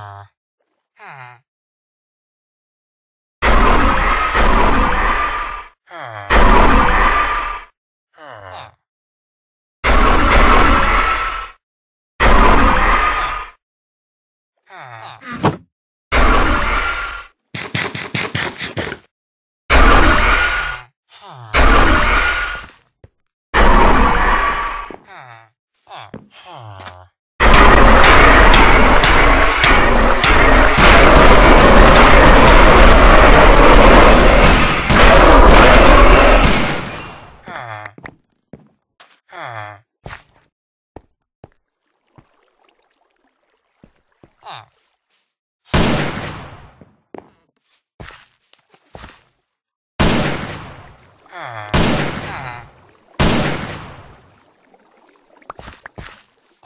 なぁ。Huh.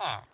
해.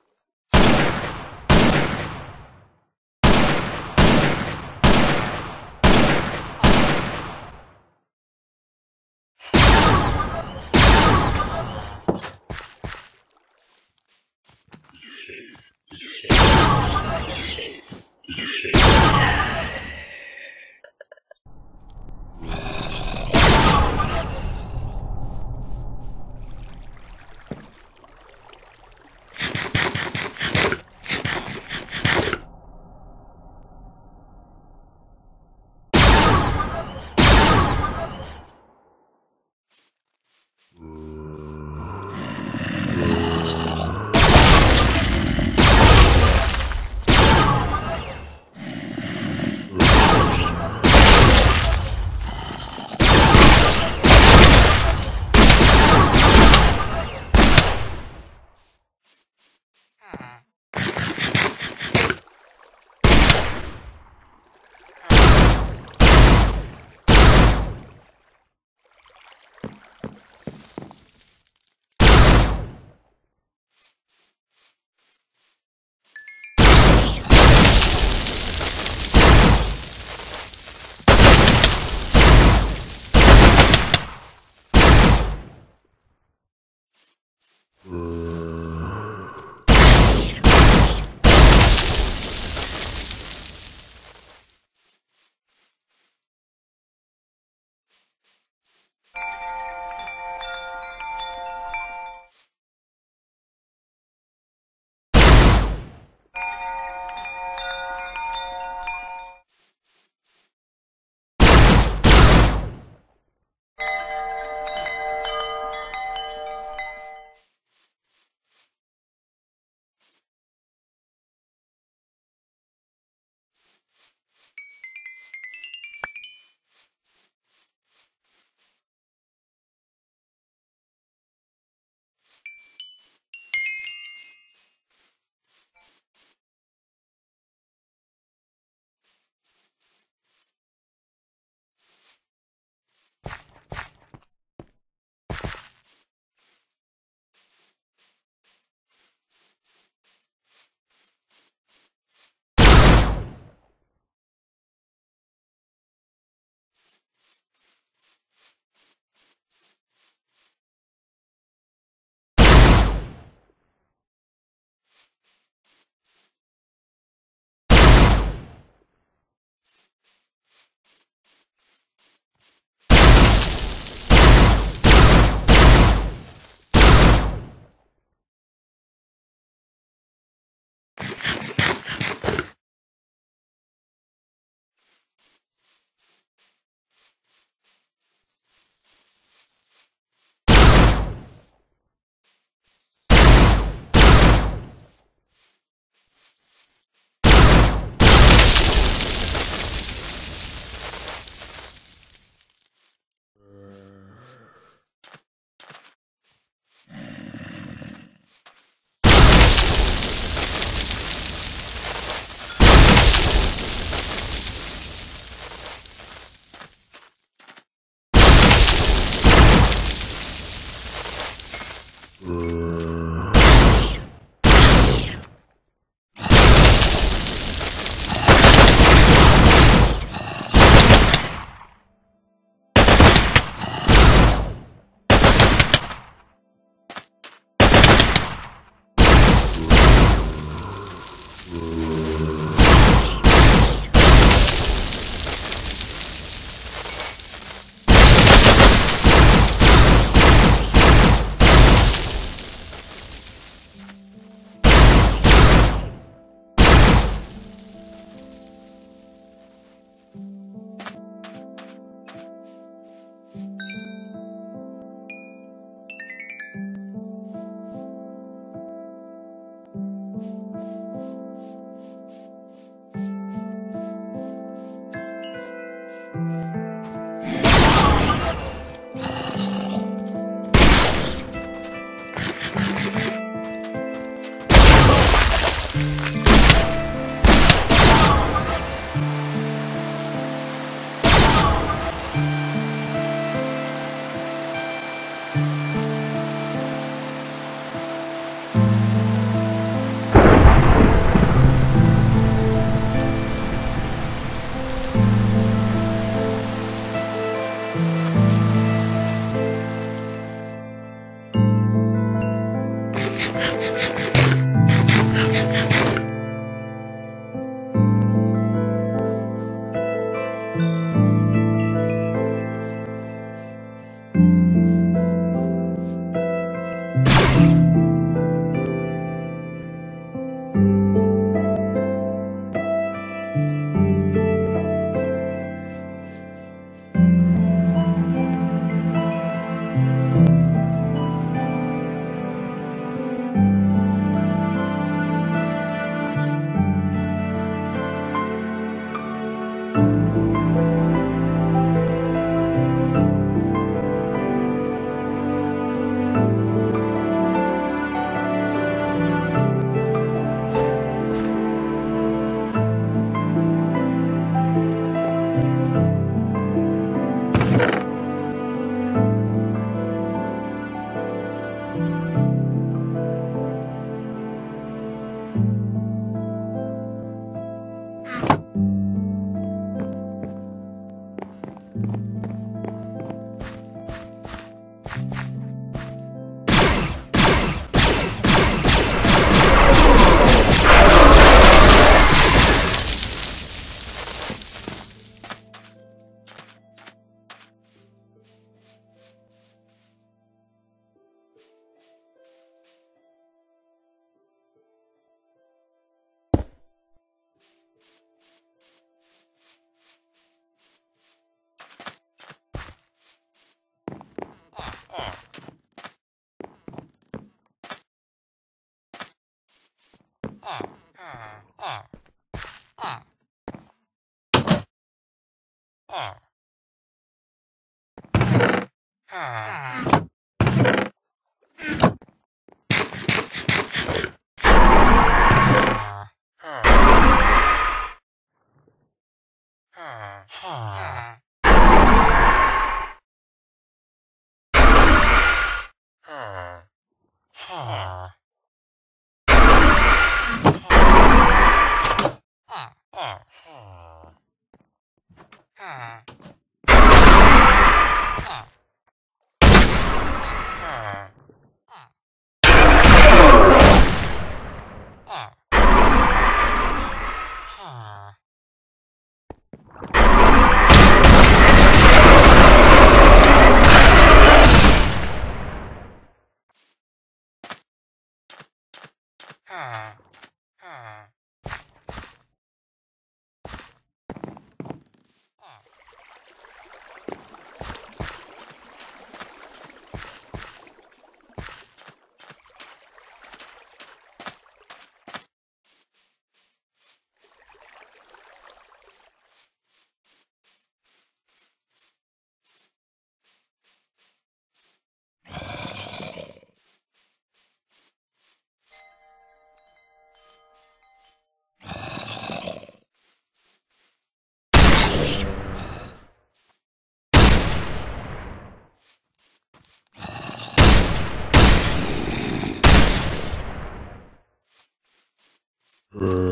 Uh.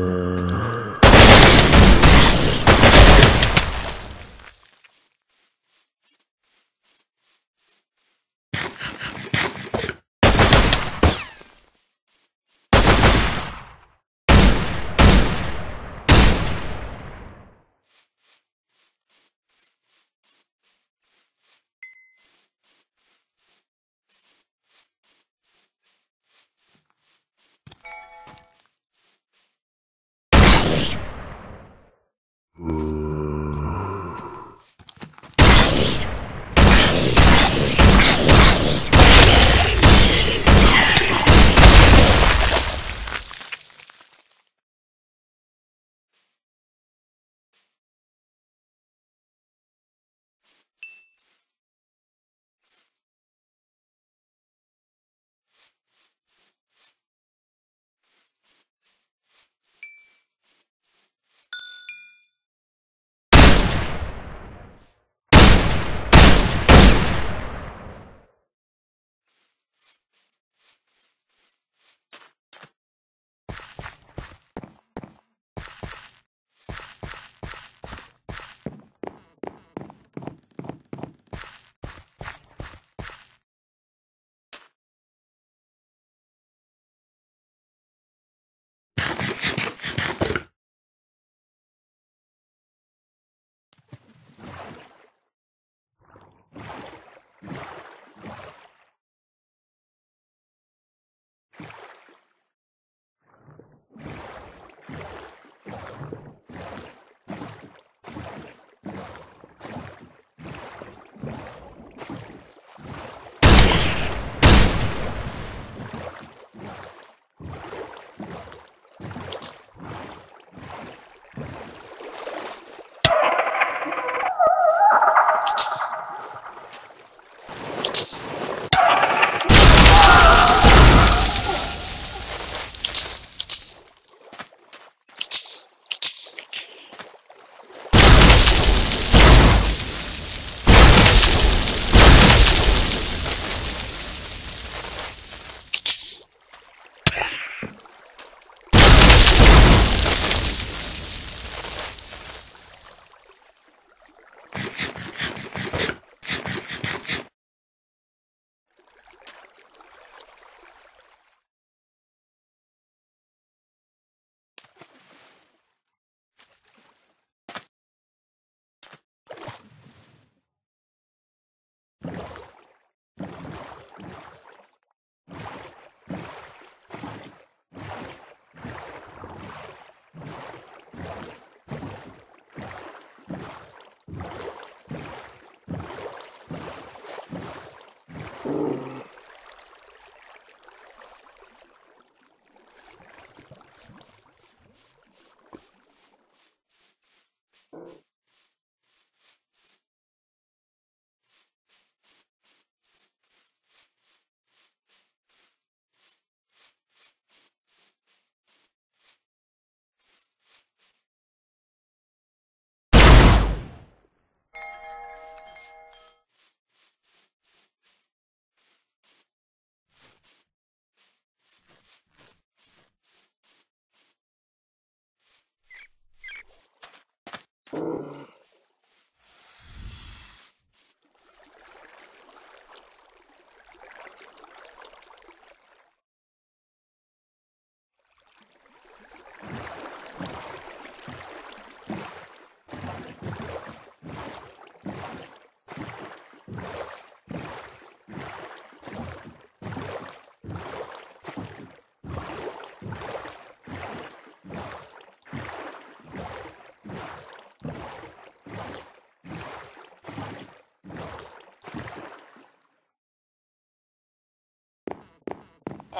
you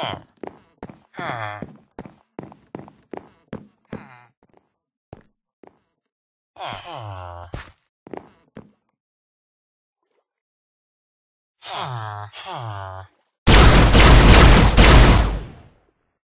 Huh.